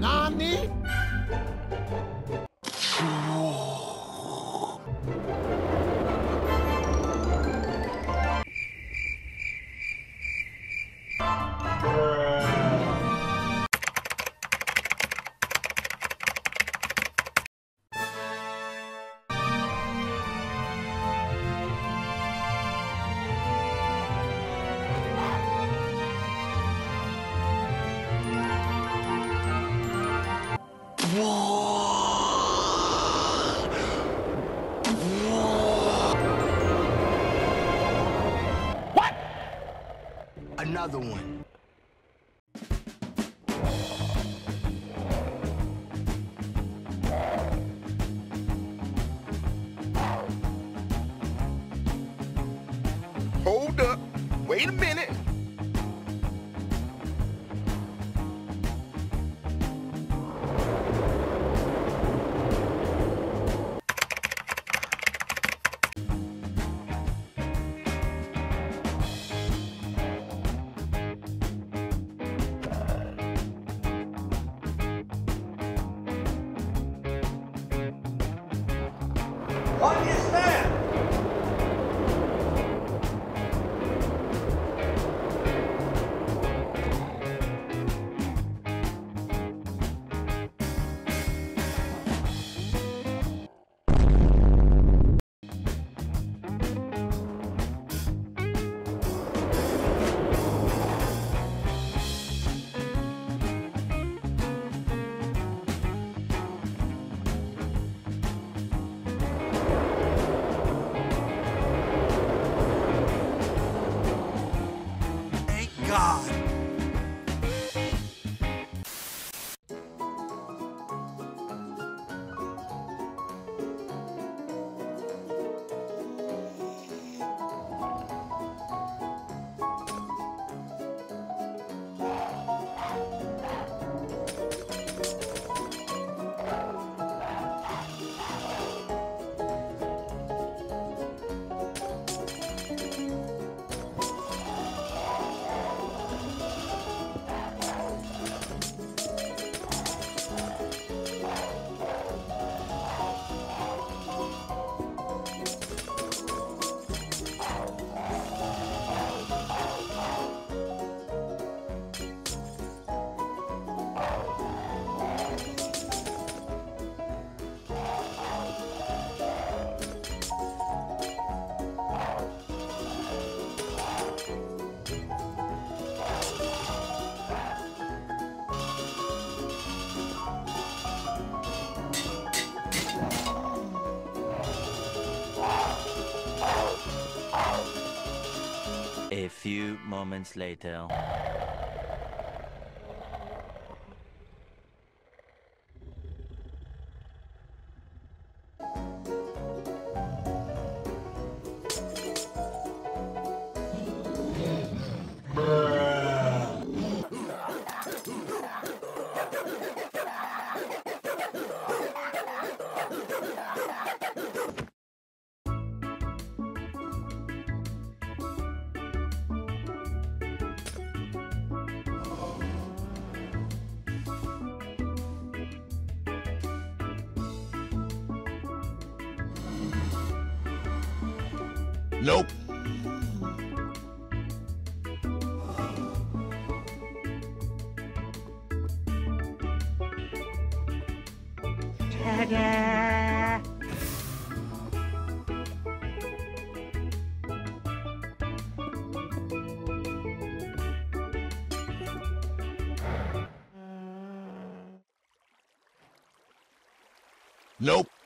Nani? Another one. Hold up. Wait a minute. Thank few moments later. Nope. Nope. Nope.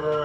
Brr.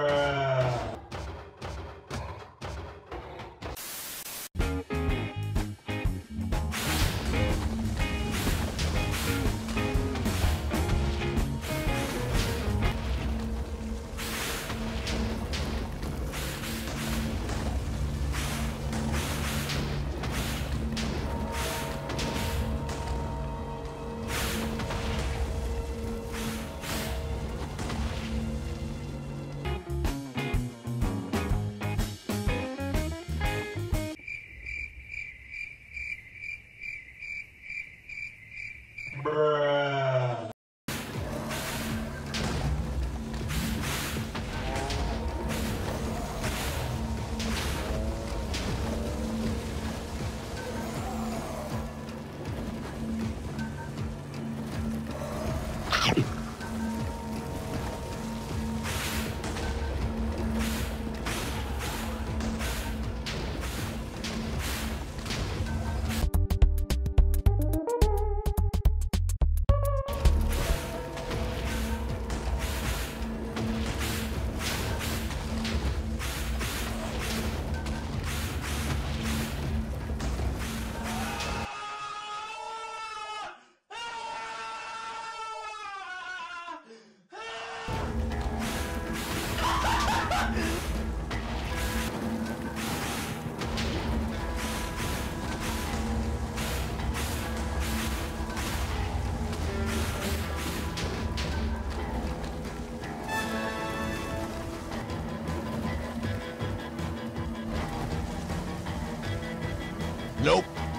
Stuck!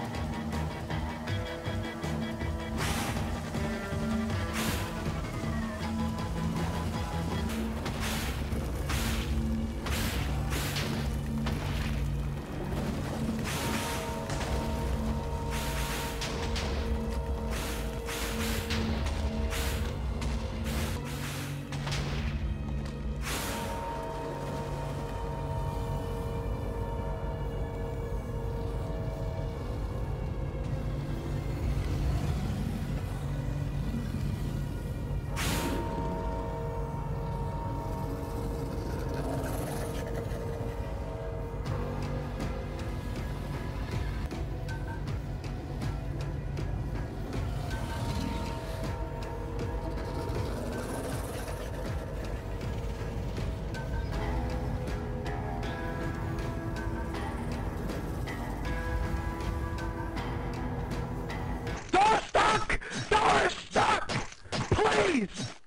Please!